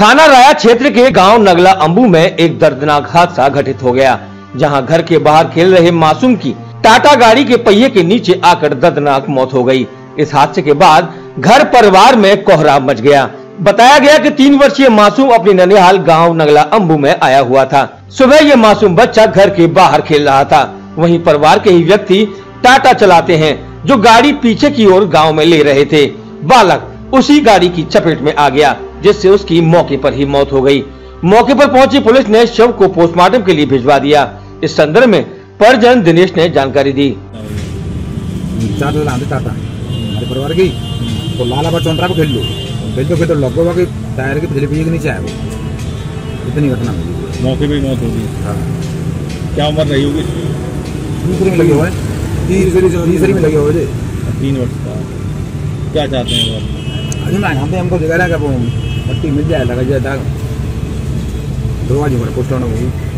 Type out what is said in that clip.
थाना राया क्षेत्र के गाँव नगला अंबू में एक दर्दनाक हादसा घटित हो गया, जहाँ घर के बाहर खेल रहे मासूम की टाटा गाड़ी के पहिए के नीचे आकर दर्दनाक मौत हो गई। इस हादसे के बाद घर परिवार में कोहरा मच गया। बताया गया कि तीन वर्षीय मासूम अपने ननिहाल गाँव नगला अंबू में आया हुआ था। सुबह ये मासूम बच्चा घर के बाहर खेल रहा था। वहीं परिवार के ही व्यक्ति टाटा चलाते हैं, जो गाड़ी पीछे की ओर गाँव में ले रहे थे। बालक उसी गाड़ी की चपेट में आ गया। जिससे उसकी मौके पर ही मौत हो गई। मौके पर पहुँची पुलिस ने शव को पोस्टमार्टम के लिए भिजवा दिया। इस संदर्भ में परिजन दिनेश ने जानकारी दी। चार लाला हमारे परिवार की? तो लाला बच्चों को खेल लो। खेलते खेलते लगो बाकी टायर के पिछले पहिए के नीचे आया वो। इतनी घटना हुई। मौके पे ही मौत होगी हाँ। क्या उम्र रही होगी? दूसरे में लगे हुए हैं। तीसरी तीसरी में लगे हुए थे। तीन वर्ष का क्या चाहते हैं Hajuman, hampir yang kau sekarang kau pun, mesti media tak kerja tak. Dua jam kau kosong lagi.